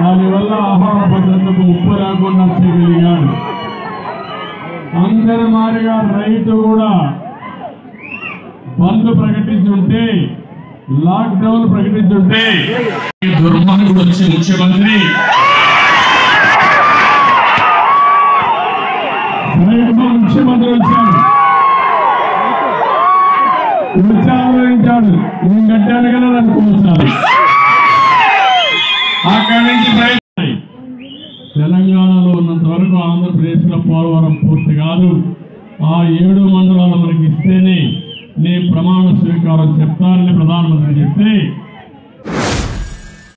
దానివల్ల ఆహార భద్రతకు ఉప్పు లేకుండా చేయగలిగాడు. అందరి మారిగా రైతు కూడా బంద్ ప్రకటించుంటే లాక్డౌన్ ప్రకటించుంటే దుర్మార్గుడు వచ్చి ముఖ్యమంత్రి. ముఖ్యమంత్రి వచ్చాడు. వచ్చి ఆలోచించాడు నేను కట్టాను కదా నన్ను పోలవరం పూర్తి కాదు. ఆ ఏడు మండలాలు మనకి ఇస్తేనే నీ ప్రమాణ స్వీకారం చెప్తానని ప్రధానమంత్రి చెప్తే